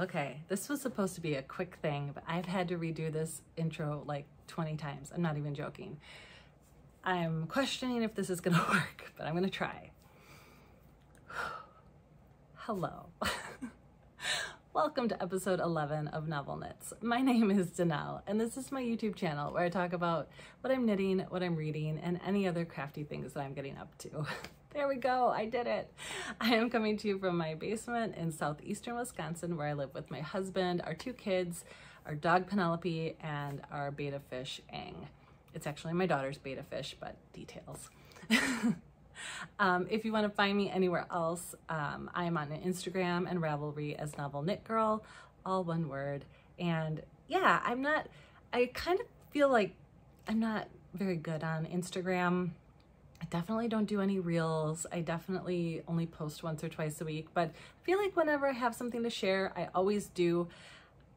Okay, this was supposed to be a quick thing, but I've had to redo this intro like 20 times. I'm not even joking. I'm questioning if this is gonna work, but I'm gonna try. Hello. Welcome to episode 11 of Novel Knits. My name is Danelle, and this is my YouTube channel where I talk about what I'm knitting, what I'm reading, and any other crafty things that I'm getting up to. There we go, I did it. I am coming to you from my basement in southeastern Wisconsin where I live with my husband, our two kids, our dog Penelope, and our betta fish, Ang. It's actually my daughter's betta fish, but details. um, if you want to find me anywhere else, um, I am on Instagram and Ravelry as Novel Knit Girl, all one word. And yeah, I'm not, I kind of feel like I'm not very good on Instagram I definitely don't do any reels. I definitely only post once or twice a week, but I feel like whenever I have something to share, I always do.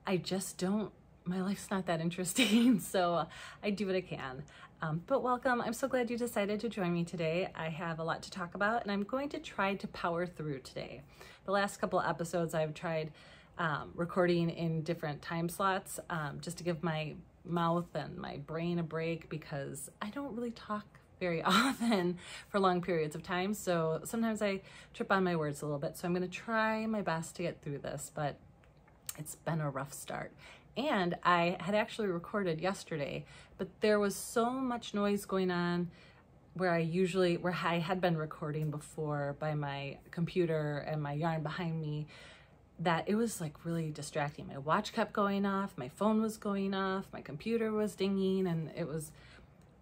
I just don't, my life's not that interesting, so I do what I can. Um, but welcome, I'm so glad you decided to join me today. I have a lot to talk about and I'm going to try to power through today. The last couple episodes I've tried um, recording in different time slots um, just to give my mouth and my brain a break because I don't really talk very often for long periods of time. So sometimes I trip on my words a little bit. So I'm going to try my best to get through this, but it's been a rough start. And I had actually recorded yesterday, but there was so much noise going on where I usually, where I had been recording before by my computer and my yarn behind me that it was like really distracting. My watch kept going off, my phone was going off, my computer was dinging, and it was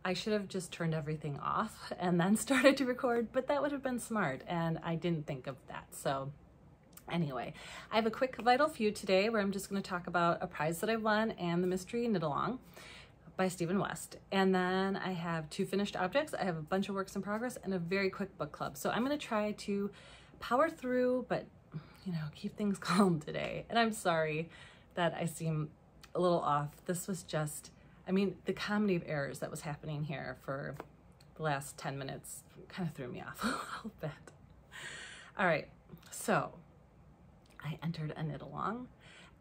I should have just turned everything off and then started to record, but that would have been smart and I didn't think of that. So anyway, I have a quick vital few today where I'm just gonna talk about a prize that I won and the mystery knit along by Stephen West. And then I have two finished objects. I have a bunch of works in progress and a very quick book club. So I'm gonna try to power through, but you know, keep things calm today. And I'm sorry that I seem a little off. This was just, I mean, the comedy of errors that was happening here for the last 10 minutes kind of threw me off a little bit. All right, so I entered a knit along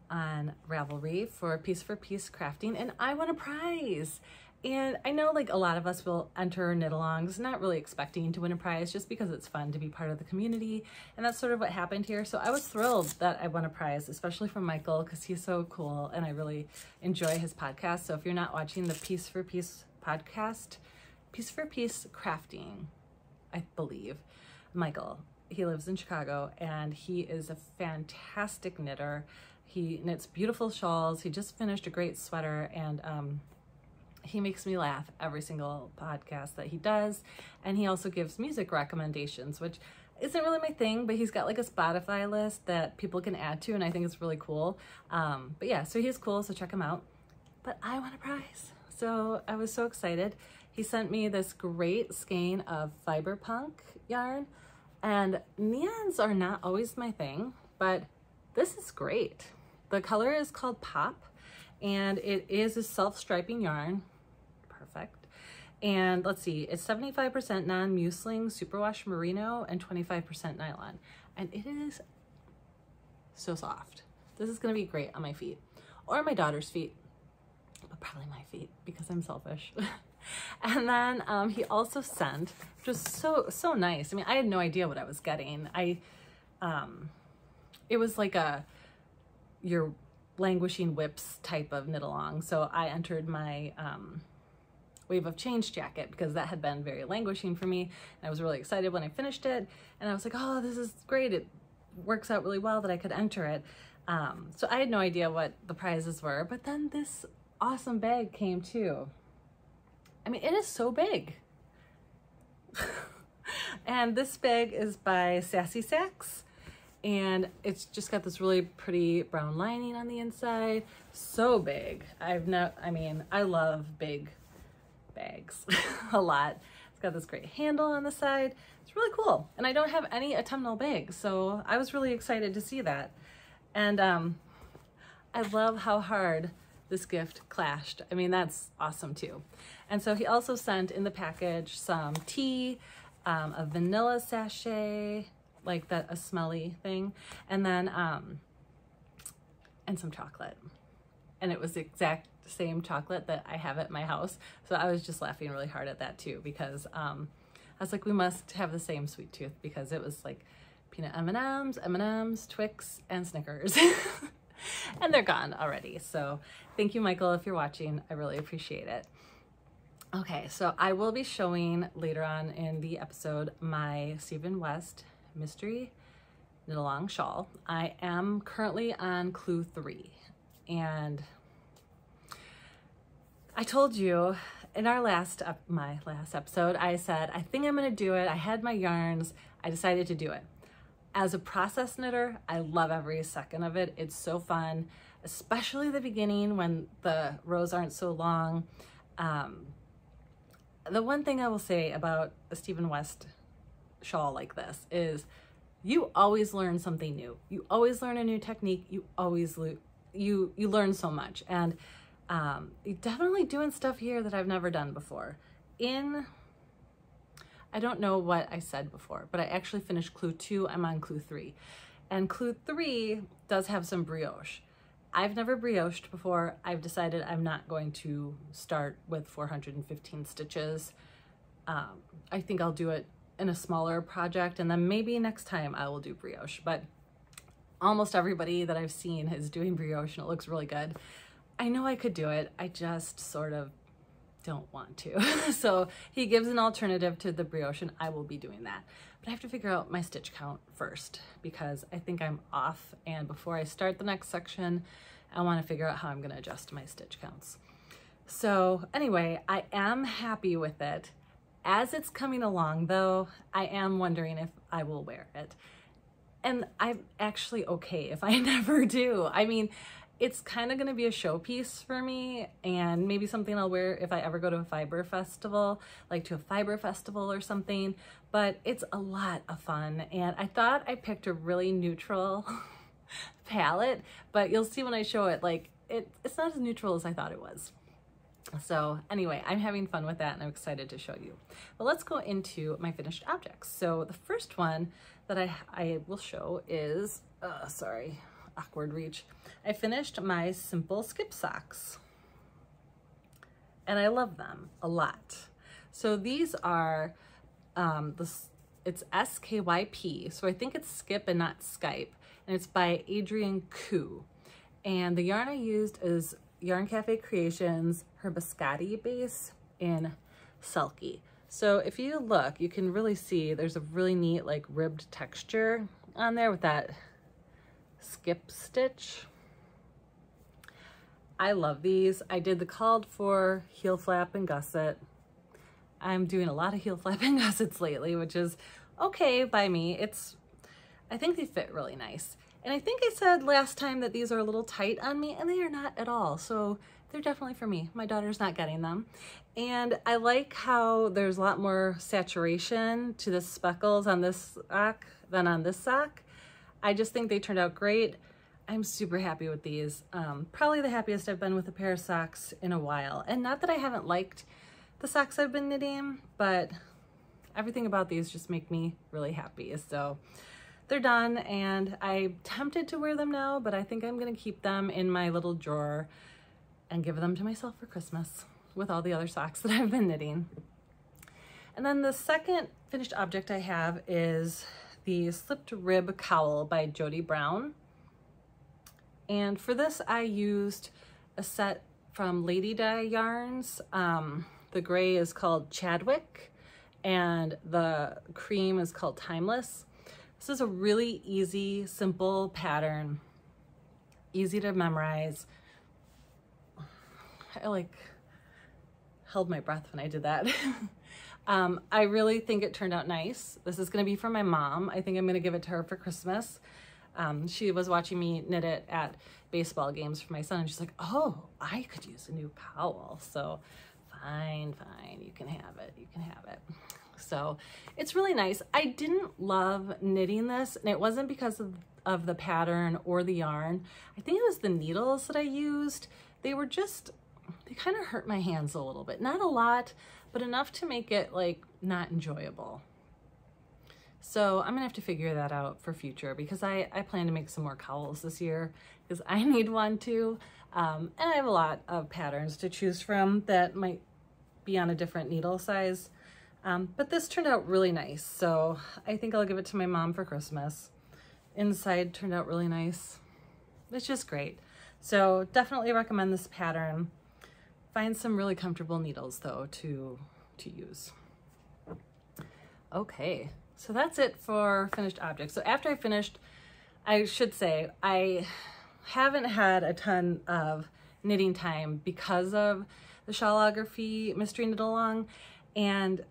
on Ravelry for Piece for Piece crafting and I won a prize. And I know like a lot of us will enter knit alongs, not really expecting to win a prize just because it's fun to be part of the community. And that's sort of what happened here. So I was thrilled that I won a prize, especially from Michael, because he's so cool and I really enjoy his podcast. So if you're not watching the Piece for Piece podcast, Piece for Piece Crafting, I believe, Michael, he lives in Chicago and he is a fantastic knitter. He knits beautiful shawls. He just finished a great sweater and um, he makes me laugh every single podcast that he does. And he also gives music recommendations, which isn't really my thing, but he's got like a Spotify list that people can add to, and I think it's really cool. Um, but yeah, so he's cool, so check him out. But I won a prize. So I was so excited. He sent me this great skein of fiber punk yarn, and neons are not always my thing, but this is great. The color is called Pop, and it is a self-striping yarn. And let's see, it's 75% non-mulesing superwash merino and 25% nylon. And it is so soft. This is gonna be great on my feet or my daughter's feet, but probably my feet because I'm selfish. and then um, he also sent, was so, so nice. I mean, I had no idea what I was getting. I, um, it was like a, your languishing WIPs type of knit along. So I entered my, um, Wave of Change jacket because that had been very languishing for me. And I was really excited when I finished it. And I was like, oh, this is great. It works out really well that I could enter it. Um, so I had no idea what the prizes were, but then this awesome bag came too. I mean, it is so big. and this bag is by Sassy Sacks and it's just got this really pretty brown lining on the inside so big i've no i mean i love big bags a lot. It's got this great handle on the side. It's really cool. And I don't have any autumnal bags, so I was really excited to see that. And um, I love how hard this gift clashed. I mean, that's awesome too. And so he also sent in the package some tea, um, a vanilla sachet, like that, a smelly thing. And then um, and some chocolate. And it was the exact same chocolate that I have at my house. So I was just laughing really hard at that too because um, I was like, we must have the same sweet tooth because it was like peanut M&Ms, M&Ms, Twix, and Snickers. and they're gone already. So thank you, Michael, if you're watching. I really appreciate it. Okay, so I will be showing later on in the episode my Stephen West mystery knit along shawl. I am currently on clue three and I told you in our last, my last episode, I said, I think I'm gonna do it. I had my yarns, I decided to do it. As a process knitter, I love every second of it. It's so fun, especially the beginning when the rows aren't so long. Um, the one thing I will say about a Stephen West shawl like this is you always learn something new. You always learn a new technique. You always you you learn so much. And um, definitely doing stuff here that I've never done before. In, I don't know what I said before, but I actually finished clue two. I'm on clue three. And clue three does have some brioche. I've never brioched before. I've decided I'm not going to start with 415 stitches. Um, I think I'll do it in a smaller project and then maybe next time I will do brioche. But almost everybody that I've seen is doing brioche and it looks really good. I know I could do it. I just sort of don't want to. so he gives an alternative to the brioche and I will be doing that. But I have to figure out my stitch count first because I think I'm off. And before I start the next section, I want to figure out how I'm going to adjust my stitch counts. So anyway, I am happy with it. As it's coming along though, I am wondering if I will wear it. And I'm actually okay if I never do. I mean, it's kind of going to be a showpiece for me and maybe something I'll wear if I ever go to a fiber festival, like to a fiber festival or something, but it's a lot of fun. And I thought I picked a really neutral palette, but you'll see when I show it, like it, it's not as neutral as I thought it was. So anyway, I'm having fun with that and I'm excited to show you. But let's go into my finished objects. So the first one that I, I will show is, uh, sorry, awkward reach. I finished my simple skip socks and I love them a lot. So these are, um, this, it's SKYP. So I think it's skip and not Skype. And it's by Adrienne Koo. And the yarn I used is Yarn Cafe Creations, her biscotti base in Selkie. So if you look, you can really see there's a really neat like ribbed texture on there with that skip stitch. I love these. I did the called for heel flap and gusset. I'm doing a lot of heel flap and gussets lately, which is okay by me. It's, I think they fit really nice. And I think I said last time that these are a little tight on me and they are not at all. So they're definitely for me. My daughter's not getting them. And I like how there's a lot more saturation to the speckles on this sock than on this sock. I just think they turned out great. I'm super happy with these. Um, probably the happiest I've been with a pair of socks in a while. And not that I haven't liked the socks I've been knitting, but everything about these just make me really happy. So they're done and I'm tempted to wear them now, but I think I'm gonna keep them in my little drawer and give them to myself for Christmas with all the other socks that I've been knitting. And then the second finished object I have is the Slipped Rib Cowl by Jody Brown. And for this, I used a set from Lady Dye Yarns. Um, the gray is called Chadwick and the cream is called Timeless. This is a really easy, simple pattern, easy to memorize. I like held my breath when I did that. Um, I really think it turned out nice. This is going to be for my mom. I think I'm going to give it to her for Christmas. Um, she was watching me knit it at baseball games for my son and she's like, oh, I could use a new cowl. So fine, fine, you can have it, you can have it. So it's really nice. I didn't love knitting this and it wasn't because of, of the pattern or the yarn. I think it was the needles that I used. They were just, they kind of hurt my hands a little bit. Not a lot, but enough to make it like not enjoyable. So I'm gonna have to figure that out for future because I, I plan to make some more cowls this year because I need one too. Um, and I have a lot of patterns to choose from that might be on a different needle size. Um, but this turned out really nice. So I think I'll give it to my mom for Christmas. Inside turned out really nice. It's just great. So definitely recommend this pattern. Find some really comfortable needles though to, to use. Okay, so that's it for finished objects. So after I finished, I should say, I haven't had a ton of knitting time because of the Shawlography Mystery Knit Along. And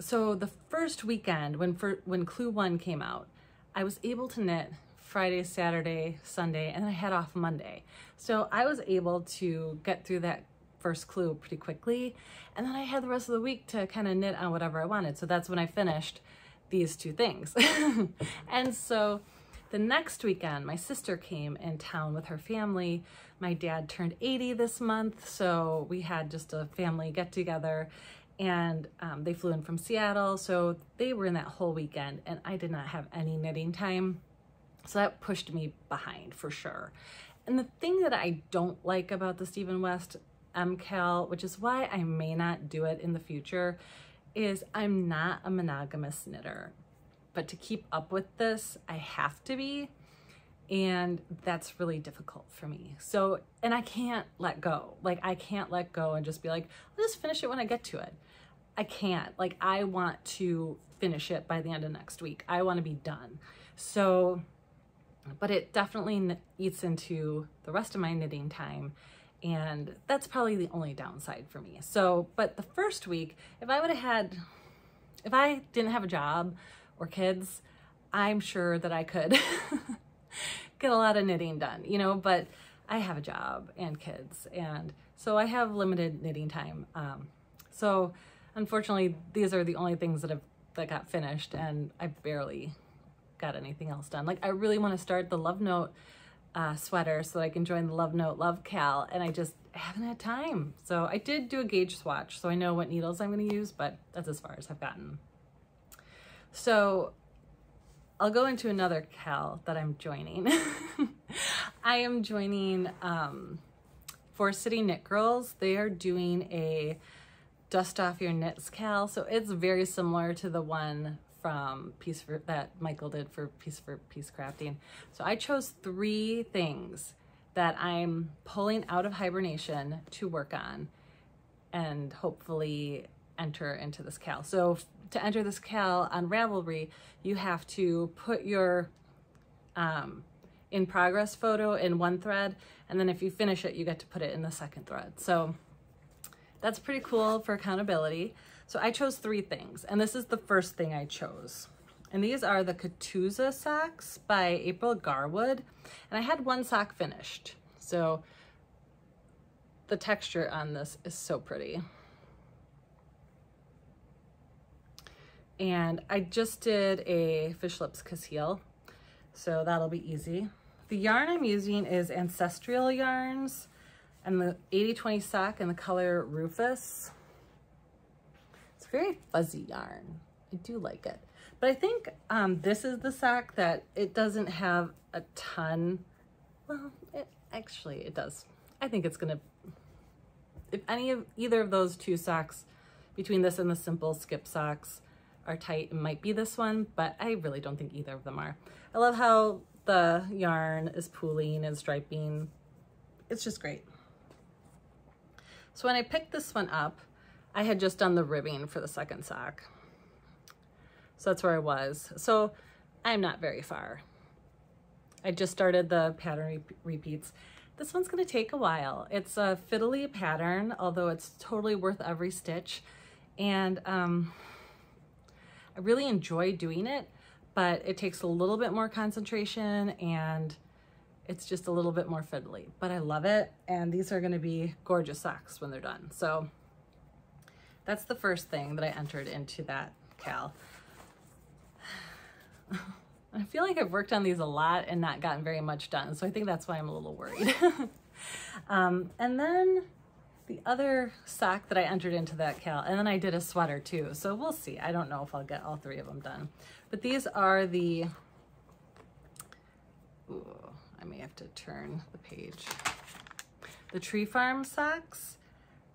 so the first weekend when for, when Clue 1 came out, I was able to knit Friday, Saturday, Sunday, and I had off Monday. So I was able to get through that first clue pretty quickly. And then I had the rest of the week to kind of knit on whatever I wanted. So that's when I finished these two things. and so the next weekend, my sister came in town with her family. My dad turned 80 this month, so we had just a family get together and um, they flew in from Seattle. So they were in that whole weekend and I did not have any knitting time. So that pushed me behind for sure. And the thing that I don't like about the Stephen West MKAL, which is why I may not do it in the future, is I'm not a monogamous knitter. But to keep up with this, I have to be. And that's really difficult for me. So, and I can't let go. Like, I can't let go and just be like, I'll just finish it when I get to it. I can't. Like, I want to finish it by the end of next week. I want to be done. So, but it definitely eats into the rest of my knitting time and that's probably the only downside for me. So, but the first week, if I would have had, if I didn't have a job or kids, I'm sure that I could get a lot of knitting done, you know, but I have a job and kids, and so I have limited knitting time. Um, so unfortunately, these are the only things that have that got finished, and I barely got anything else done. Like I really want to start the Love Note uh, sweater so that I can join the Love Note Love KAL and I just haven't had time. So I did do a gauge swatch so I know what needles I'm going to use, but that's as far as I've gotten. So I'll go into another KAL that I'm joining. I am joining um, Forest City Knit Girls. They are doing a dust off your knits KAL. So it's very similar to the one from Piece for that Michael did for Piece for Piece Crafting. So I chose three things that I'm pulling out of hibernation to work on and hopefully enter into this KAL. So to enter this KAL on Ravelry, you have to put your um, in progress photo in one thread, and then if you finish it, you get to put it in the second thread. So that's pretty cool for accountability. So I chose three things, and this is the first thing I chose. And these are the Katuza socks by April Garwood. And I had one sock finished. So the texture on this is so pretty. And I just did a fish lips heel, so that'll be easy. The yarn I'm using is Ancestral Yarns and the 80-20 sock in the color Rufus. It's very fuzzy yarn. I do like it. But I think um, this is the sock that it doesn't have a ton. Well, it, actually it does. I think it's gonna, if any of either of those two socks between this and the simple skip socks are tight, it might be this one, but I really don't think either of them are. I love how the yarn is pooling and striping. It's just great. So when I picked this one up, I had just done the ribbing for the second sock. So that's where I was. So I'm not very far. I just started the pattern re repeats. This one's gonna take a while. It's a fiddly pattern, although it's totally worth every stitch. And um, I really enjoy doing it, but it takes a little bit more concentration and it's just a little bit more fiddly, but I love it. And these are gonna be gorgeous socks when they're done. So that's the first thing that I entered into that KAL. I feel like I've worked on these a lot and not gotten very much done, so I think that's why I'm a little worried. um, and then the other sock that I entered into that KAL, and then I did a sweater too. So we'll see. I don't know if I'll get all three of them done. But these are the, ooh, I may have to turn the page. The Tree Farm socks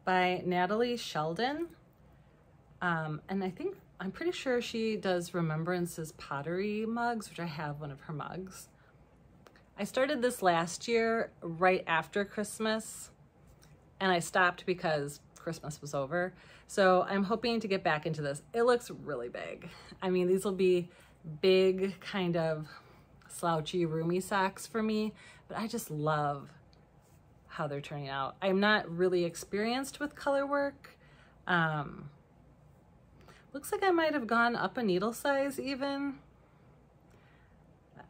by Natalie Sheldon. Um, and I think, I'm pretty sure she does Remembrances pottery mugs, which I have one of her mugs. I started this last year right after Christmas and I stopped because Christmas was over. So I'm hoping to get back into this. It looks really big. I mean, these will be big kind of slouchy roomy socks for me, but I just love how they're turning out. I'm not really experienced with color work. Um, looks like I might have gone up a needle size even.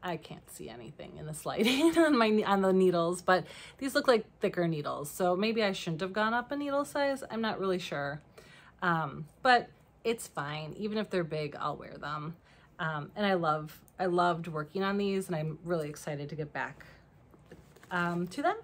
I can't see anything in the lighting on my on the needles, but these look like thicker needles. So maybe I shouldn't have gone up a needle size. I'm not really sure. Um, but it's fine. Even if they're big, I'll wear them. Um, and I love, I loved working on these and I'm really excited to get back um, to them.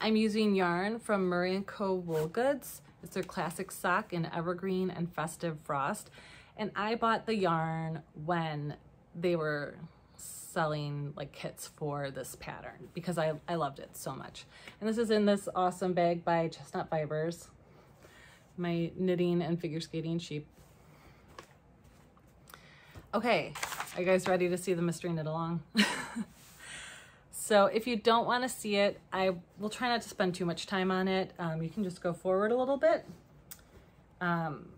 I'm using yarn from Murray & Co. Wool Goods. It's their classic sock in evergreen and festive frost. And I bought the yarn when they were selling like kits for this pattern because I, I loved it so much. And this is in this awesome bag by Chestnut Fibers, my knitting and figure skating sheep. Okay, are you guys ready to see the mystery knit along? so if you don't want to see it, I will try not to spend too much time on it. Um, you can just go forward a little bit. Um,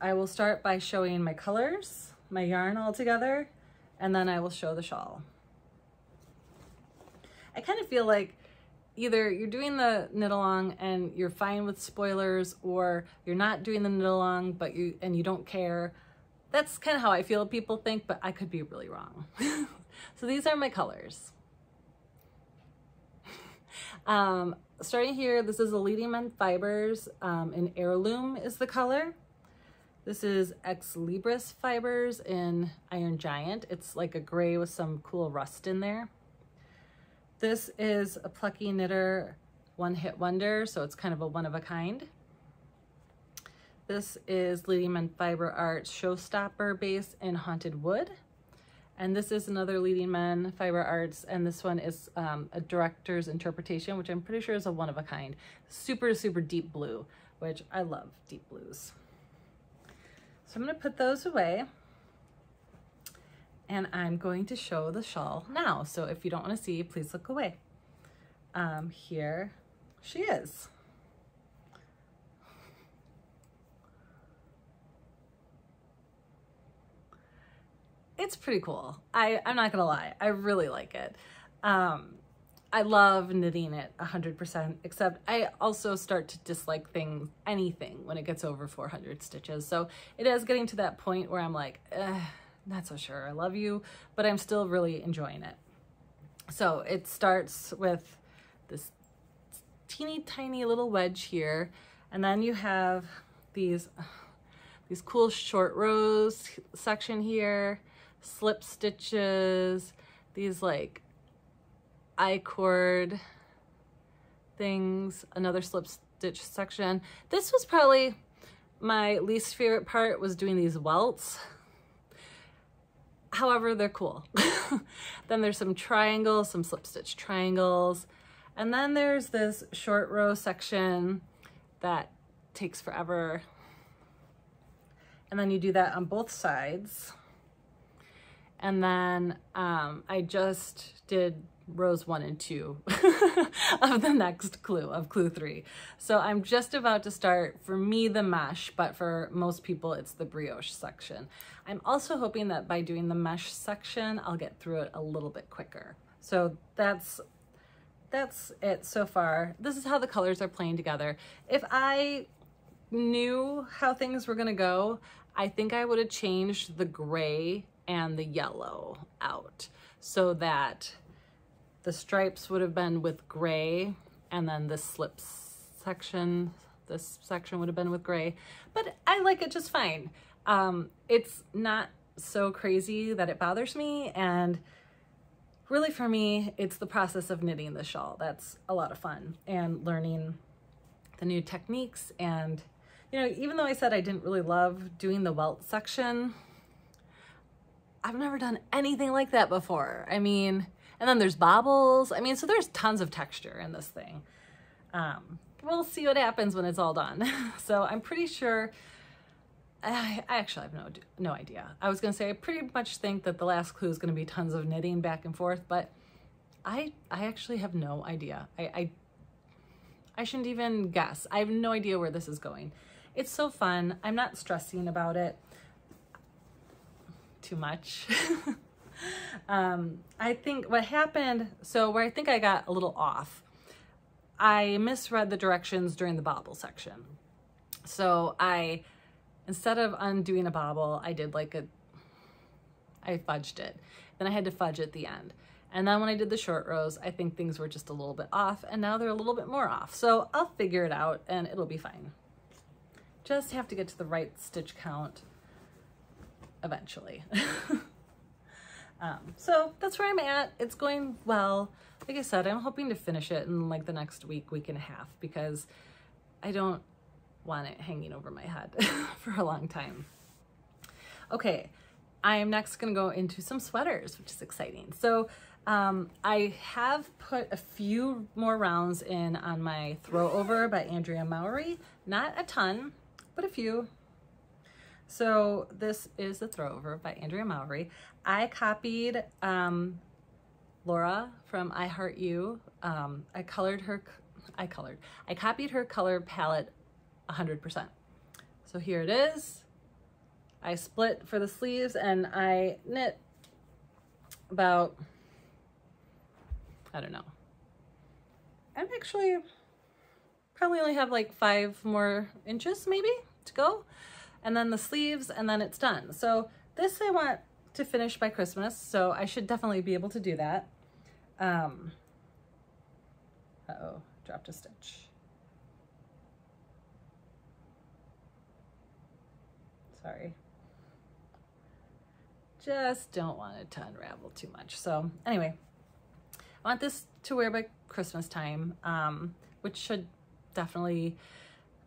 I will start by showing my colors, my yarn all together, and then I will show the shawl. I kind of feel like either you're doing the knit along and you're fine with spoilers or you're not doing the knit along but you and you don't care. That's kind of how I feel people think, but I could be really wrong. so these are my colors. Um, starting here, this is a Leading Men Fibers um, in Heirloom is the color. This is Ex Libris Fibers in Iron Giant. It's like a gray with some cool rust in there. This is a Plucky Knitter One Hit Wonder, so it's kind of a one of a kind. This is Men Fiber Art Showstopper base in Haunted Wood. And this is another Leading Men Fiber Arts, and this one is um, a director's interpretation, which I'm pretty sure is a one of a kind. Super, super deep blue, which I love deep blues. So I'm going to put those away and I'm going to show the shawl now. So if you don't want to see, please look away. Um, here she is. It's pretty cool. I, I'm not gonna lie, I really like it. Um, I love knitting it 100%, except I also start to dislike things, anything, when it gets over 400 stitches. So it is getting to that point where I'm like, not so sure. I love you, but I'm still really enjoying it. So it starts with this teeny tiny little wedge here, and then you have these, these cool short rows section here, slip stitches, these like I-cord things, another slip stitch section. This was probably my least favorite part was doing these welts. However, they're cool. then there's some triangles, some slip stitch triangles. And then there's this short row section that takes forever. And then you do that on both sides. And then um, I just did rows one and two of the next clue of clue three. So I'm just about to start, for me, the mesh, but for most people, it's the brioche section. I'm also hoping that by doing the mesh section, I'll get through it a little bit quicker. So that's that's it so far. This is how the colors are playing together. If I knew how things were gonna go, I think I would have changed the gray and the yellow out so that the stripes would have been with gray and then the slips section, this section would have been with gray, but I like it just fine. Um, it's not so crazy that it bothers me and really for me, it's the process of knitting the shawl. That's a lot of fun and learning the new techniques and you know, even though I said I didn't really love doing the welt section, I've never done anything like that before. I mean, and then there's bobbles. I mean, so there's tons of texture in this thing. Um, we'll see what happens when it's all done. so I'm pretty sure, I, I actually have no, no idea. I was gonna say, I pretty much think that the last clue is gonna be tons of knitting back and forth, but I, I actually have no idea. I, I, I shouldn't even guess. I have no idea where this is going. It's so fun. I'm not stressing about it too much. um, I think what happened, so where I think I got a little off, I misread the directions during the bobble section. So I, instead of undoing a bobble, I did like a, I fudged it. Then I had to fudge at the end. And then when I did the short rows, I think things were just a little bit off and now they're a little bit more off. So I'll figure it out and it'll be fine. Just have to get to the right stitch count eventually. um, so that's where I'm at. It's going well. Like I said, I'm hoping to finish it in like the next week, week and a half, because I don't want it hanging over my head for a long time. Okay, I am next gonna go into some sweaters, which is exciting. So um, I have put a few more rounds in on my Throw Over by Andrea Mowry. Not a ton, but a few. So this is the Throwover by Andrea Mowry. I copied um, Laura from I Heart You. Um, I colored her, I colored, I copied her color palette 100%. So here it is. I split for the sleeves and I knit about, I don't know. I'm actually probably only have like five more inches maybe to go and then the sleeves, and then it's done. So this I want to finish by Christmas, so I should definitely be able to do that. Um, uh-oh, dropped a stitch. Sorry. Just don't want it to unravel too much. So anyway, I want this to wear by Christmas time, um, which should definitely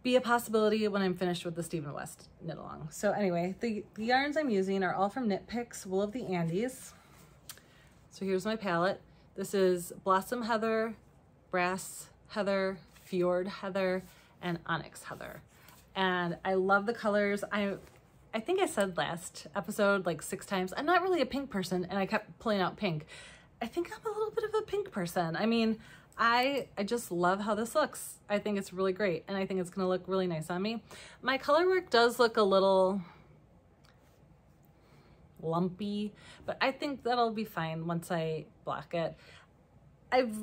be a possibility when I'm finished with the Stephen West knit along. So anyway, the, the yarns I'm using are all from Knit Picks Wool of the Andes. So here's my palette. This is Blossom Heather, Brass Heather, Fjord Heather, and Onyx Heather. And I love the colors. I I think I said last episode like six times, I'm not really a pink person and I kept pulling out pink. I think I'm a little bit of a pink person. I mean, I, I just love how this looks. I think it's really great and I think it's gonna look really nice on me. My color work does look a little lumpy, but I think that'll be fine once I block it. I've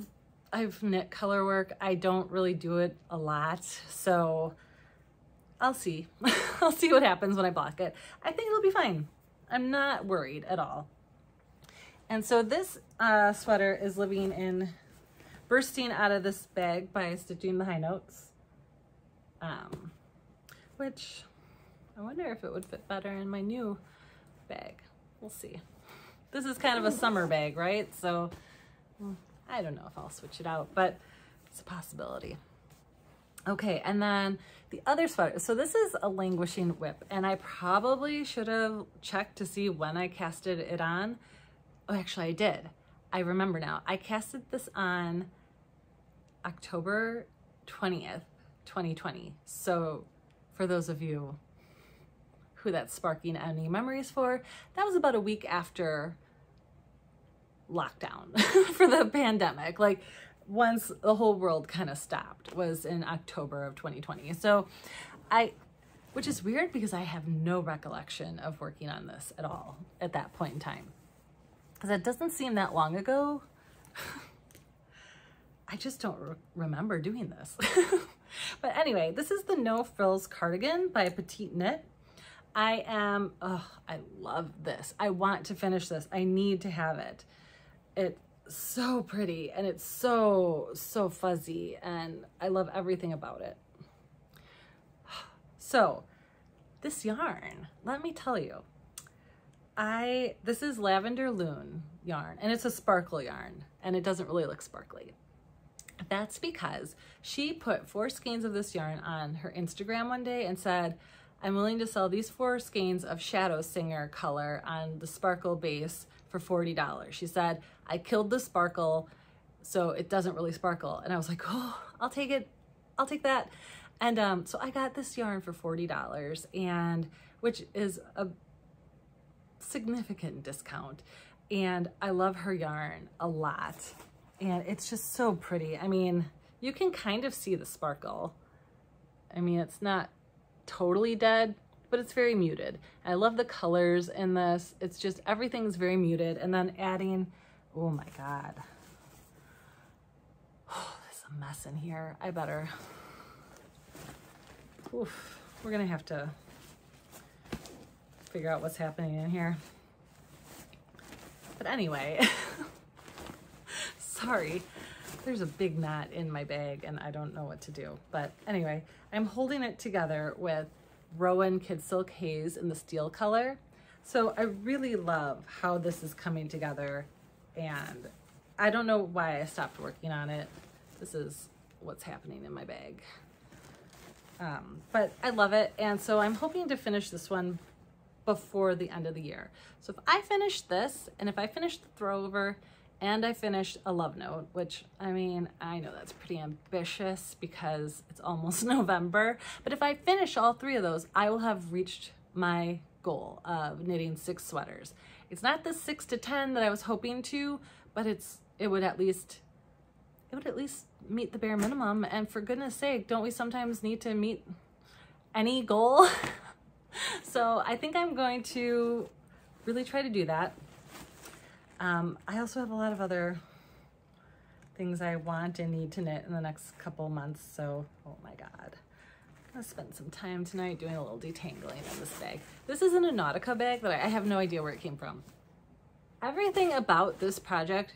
I've knit color work. I don't really do it a lot, so I'll see. I'll see what happens when I block it. I think it'll be fine. I'm not worried at all. And so this uh, sweater is living in bursting out of this bag by Stitching the High Notes, um, which I wonder if it would fit better in my new bag. We'll see. This is kind of a summer bag, right? So I don't know if I'll switch it out, but it's a possibility. Okay, and then the other sweater. So this is a languishing WIP, and I probably should have checked to see when I casted it on. Oh, actually I did. I remember now. I casted this on October 20th, 2020. So for those of you who that's sparking any memories for, that was about a week after lockdown for the pandemic. Like once the whole world kind of stopped was in October of 2020. So I, which is weird because I have no recollection of working on this at all at that point in time. Because it doesn't seem that long ago. I just don't re remember doing this. but anyway, this is the No Frills Cardigan by Petite Knit. I am, oh, I love this. I want to finish this. I need to have it. It's so pretty and it's so, so fuzzy and I love everything about it. So this yarn, let me tell you, I, this is Lavender Loon yarn and it's a sparkle yarn and it doesn't really look sparkly That's because she put four skeins of this yarn on her Instagram one day and said, I'm willing to sell these four skeins of Shadow Singer color on the sparkle base for $40. She said, I killed the sparkle so it doesn't really sparkle. And I was like, oh, I'll take it. I'll take that. And um, so I got this yarn for $40 and which is a significant discount. And I love her yarn a lot. And it's just so pretty. I mean, you can kind of see the sparkle. I mean, it's not totally dead, but it's very muted. I love the colors in this. It's just, everything's very muted. And then adding, oh my God. Oh, there's a mess in here. I better, oof, we're gonna have to figure out what's happening in here. But anyway, sorry. There's a big knot in my bag and I don't know what to do. But anyway, I'm holding it together with Rowan Kid Silk Haze in the steel color. So I really love how this is coming together and I don't know why I stopped working on it. This is what's happening in my bag. Um, but I love it. And so I'm hoping to finish this one before the end of the year. So if I finish this and if I finish the throwover and I finished a love note, which I mean, I know that's pretty ambitious because it's almost November, but if I finish all three of those, I will have reached my goal of knitting six sweaters. It's not the six to 10 that I was hoping to, but it's, it would at least, it would at least meet the bare minimum. And for goodness sake, don't we sometimes need to meet any goal? so I think I'm going to really try to do that. Um, I also have a lot of other things I want and need to knit in the next couple months. So, oh my God. I'm gonna spend some time tonight doing a little detangling in this bag. This is an Nautica bag that I, I have no idea where it came from. Everything about this project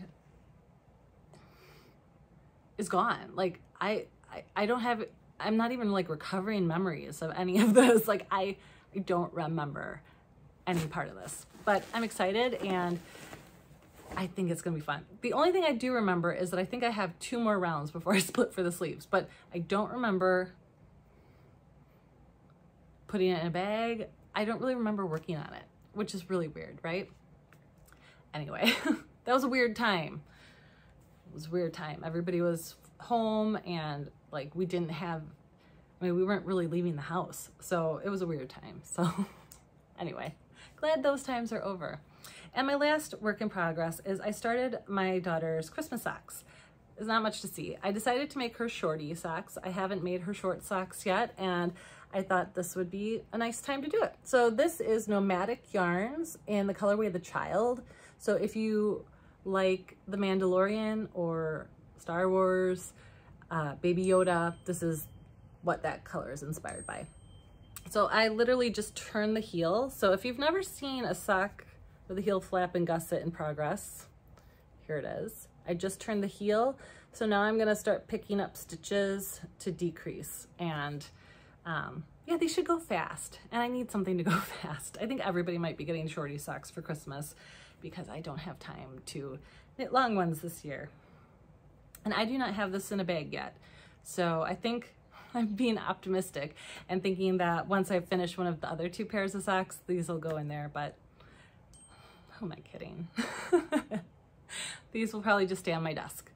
is gone. Like I, I, I don't have, I'm not even like recovering memories of any of this. Like I, I don't remember any part of this, but I'm excited and I think it's gonna be fun. The only thing I do remember is that I think I have two more rounds before I split for the sleeves, but I don't remember putting it in a bag. I don't really remember working on it, which is really weird, right? Anyway, that was a weird time. It was a weird time. Everybody was home and like we didn't have I mean, we weren't really leaving the house. So it was a weird time. So anyway, glad those times are over. And my last work in progress is I started my daughter's Christmas socks. There's not much to see. I decided to make her shorty socks. I haven't made her short socks yet, and I thought this would be a nice time to do it. So this is Nomadic Yarns in the colorway The Child. So if you like The Mandalorian or Star Wars, uh, Baby Yoda, this is what that color is inspired by. So I literally just turn the heel. So if you've never seen a sock with a heel flap and gusset in progress, here it is. I just turned the heel. So now I'm gonna start picking up stitches to decrease. And um, yeah, they should go fast. And I need something to go fast. I think everybody might be getting shorty socks for Christmas because I don't have time to knit long ones this year. And I do not have this in a bag yet. So I think I'm being optimistic and thinking that once I finish one of the other two pairs of socks, these will go in there, but who am I kidding? these will probably just stay on my desk.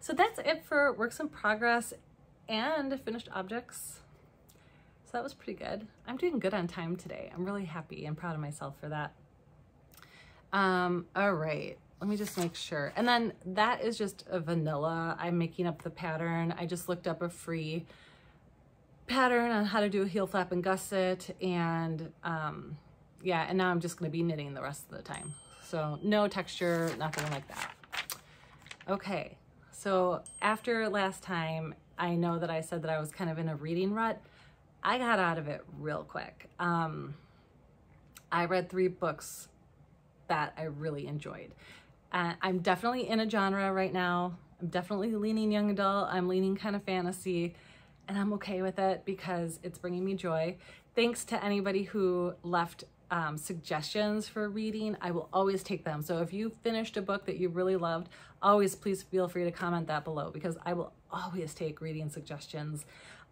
So that's it for works in progress and finished objects. So that was pretty good. I'm doing good on time today. I'm really happy and proud of myself for that. Um, all right, let me just make sure. And then that is just a vanilla. I'm making up the pattern. I just looked up a free pattern on how to do a heel flap and gusset and um, yeah, and now I'm just gonna be knitting the rest of the time. So no texture, nothing like that. Okay, so after last time, I know that I said that I was kind of in a reading rut. I got out of it real quick. Um, I read three books that I really enjoyed. Uh, I'm definitely in a genre right now. I'm definitely leaning young adult. I'm leaning kind of fantasy and I'm okay with it because it's bringing me joy. Thanks to anybody who left um, suggestions for reading, I will always take them. So if you finished a book that you really loved, always please feel free to comment that below because I will always take reading suggestions.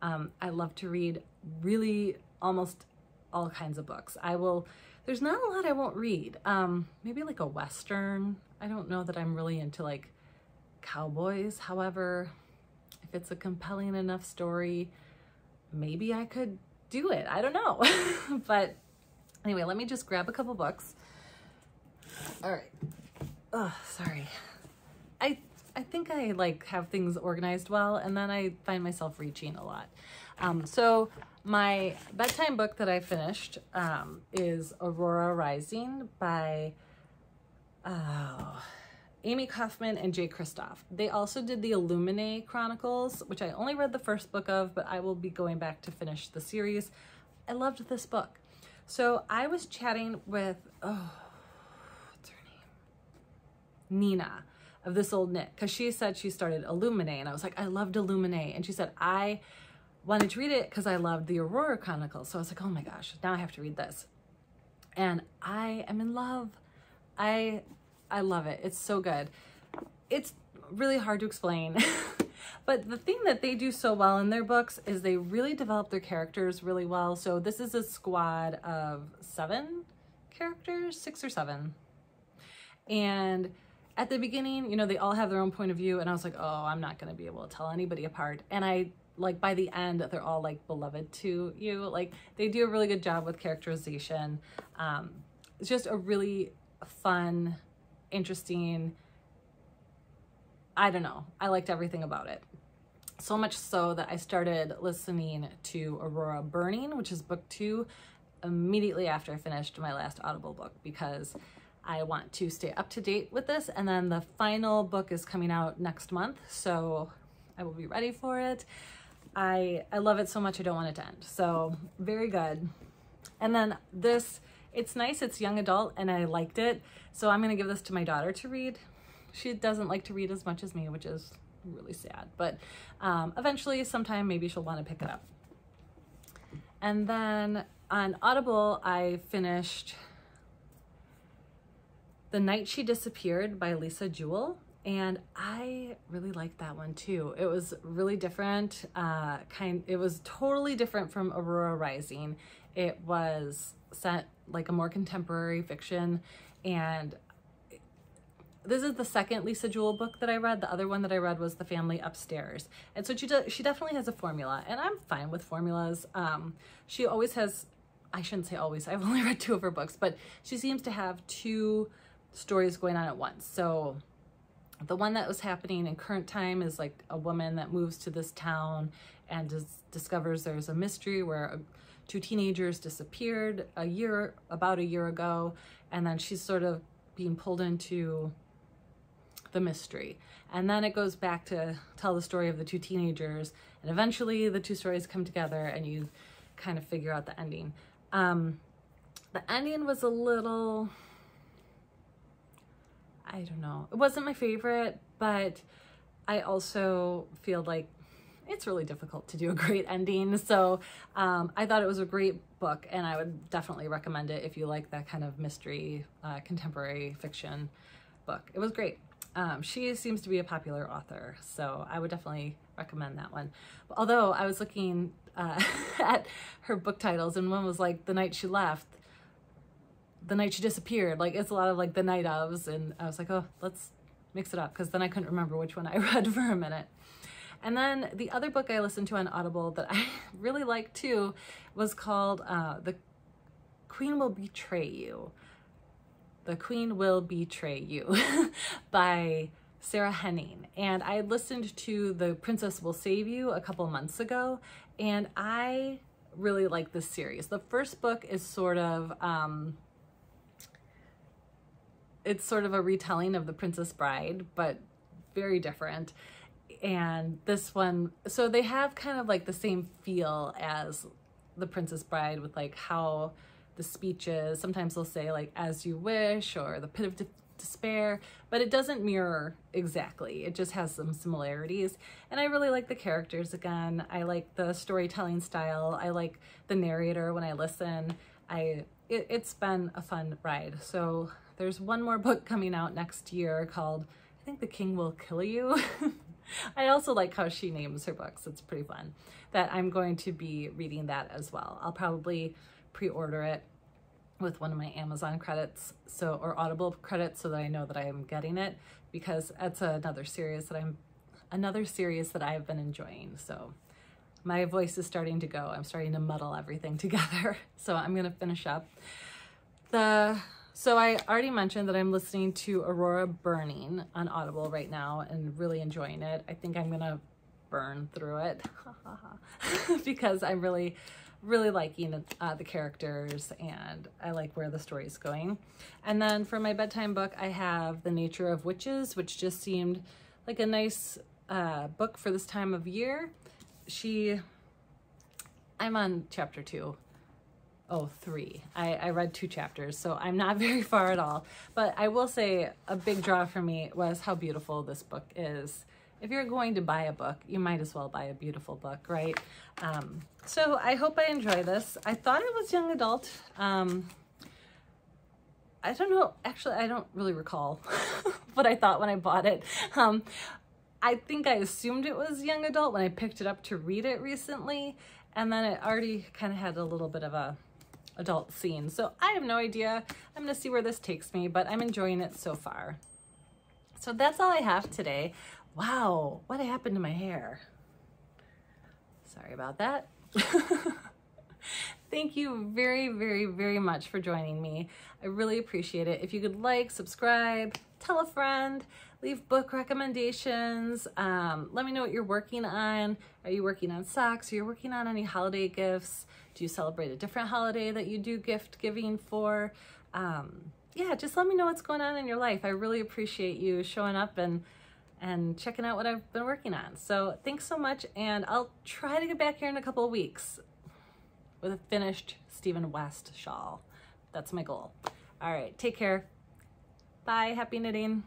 Um, I love to read really almost all kinds of books. I will, there's not a lot I won't read. Um, maybe like a Western. I don't know that I'm really into like cowboys. However, if it's a compelling enough story, maybe I could do it. I don't know. but anyway, let me just grab a couple books. All right. Oh, sorry. I I think I like have things organized well and then I find myself reaching a lot. Um, so my bedtime book that I finished um, is Aurora Rising by oh, Amie Kaufman and Jay Kristoff. They also did the Illuminae Chronicles, which I only read the first book of, but I will be going back to finish the series. I loved this book. So I was chatting with, oh, what's her name? Nina of This Old Knit, because she said she started Illuminae, and I was like, I loved Illuminae. And she said, I wanted to read it because I loved the Aurora Chronicles. So I was like, oh my gosh, now I have to read this. And I am in love. I I love it. It's so good. It's really hard to explain. but the thing that they do so well in their books is they really develop their characters really well. So this is a squad of seven characters, six or seven. And at the beginning, you know, they all have their own point of view. And I was like, oh, I'm not going to be able to tell anybody apart. And I like by the end they're all like beloved to you like they do a really good job with characterization um it's just a really fun interesting i don't know i liked everything about it so much so that i started listening to aurora burning which is book two immediately after i finished my last audible book because I want to stay up to date with this. And then the final book is coming out next month. So I will be ready for it. I, I love it so much I don't want it to end. So very good. And then this, it's nice, it's young adult and I liked it. So I'm gonna give this to my daughter to read. She doesn't like to read as much as me, which is really sad. But um, eventually sometime maybe she'll wanna pick it up. And then on Audible, I finished The Night She Disappeared by Lisa Jewell. And I really liked that one too. It was really different. Uh, kind, it was totally different from Aurora Rising. It was set like a more contemporary fiction, and this is the second Lisa Jewell book that I read. The other one that I read was The Family Upstairs. And so she, does, she definitely has a formula, and I'm fine with formulas. Um, she always has, I shouldn't say always, I've only read two of her books, but she seems to have two stories going on at once. So the one that was happening in current time is like a woman that moves to this town and dis discovers there's a mystery where a, two teenagers disappeared a year about a year ago and then she's sort of being pulled into the mystery and then it goes back to tell the story of the two teenagers and eventually the two stories come together and you kind of figure out the ending um, the ending was a little I don't know. It wasn't my favorite, but I also feel like it's really difficult to do a great ending. So um, I thought it was a great book and I would definitely recommend it if you like that kind of mystery, uh, contemporary fiction book. It was great. Um, she seems to be a popular author, so I would definitely recommend that one. Although I was looking uh, at her book titles and one was like The Night She Left the night she disappeared. Like it's a lot of like the night ofs. And I was like, oh, let's mix it up. Cause then I couldn't remember which one I read for a minute. And then the other book I listened to on Audible that I really liked too was called uh, The Queen Will Betray You. The Queen Will Betray You by Sarah Henning. And I listened to The Princess Will Save You a couple months ago, and I really like this series. The first book is sort of um, it's sort of a retelling of The Princess Bride, but very different. And this one, so they have kind of like the same feel as The Princess Bride with like how the speeches, sometimes they'll say like, as you wish, or the pit of de despair, but it doesn't mirror exactly. It just has some similarities. And I really like the characters again. I like the storytelling style. I like the narrator when I listen. I it, it's been a fun ride. So there's one more book coming out next year called, I think The King Will Kill You. I also like how she names her books. It's pretty fun that I'm going to be reading that as well. I'll probably pre-order it with one of my Amazon credits so or Audible credits so that I know that I am getting it because that's another series that I'm another series that I've been enjoying. So my voice is starting to go. I'm starting to muddle everything together. So I'm going to finish up. The so I already mentioned that I'm listening to Aurora Burning on Audible right now and really enjoying it. I think I'm going to burn through it because I'm really really liking uh, the characters and I like where the story is going. And then for my bedtime book, I have The Nature of Witches, which just seemed like a nice uh, book for this time of year. She, I'm on chapter two. Oh, three. I, I read two chapters, so I'm not very far at all. But I will say a big draw for me was how beautiful this book is. If you're going to buy a book, you might as well buy a beautiful book, right? Um, so I hope I enjoy this. I thought it was young adult. Um, I don't know. Actually, I don't really recall what I thought when I bought it. Um, I think I assumed it was young adult when I picked it up to read it recently, and then it already kind of had a little bit of a adult scene. So I have no idea. I'm going to see where this takes me, but I'm enjoying it so far. So that's all I have today. Wow, what happened to my hair? Sorry about that. Thank you very, very, very much for joining me. I really appreciate it. If you could like, subscribe, tell a friend, leave book recommendations. Um, let me know what you're working on. Are you working on socks? Are you working on any holiday gifts? Do you celebrate a different holiday that you do gift giving for? Um, yeah, just let me know what's going on in your life. I really appreciate you showing up and and checking out what I've been working on. So thanks so much, and I'll try to get back here in a couple of weeks with a finished Stephen West shawl. That's my goal. All right, take care. Bye, happy knitting.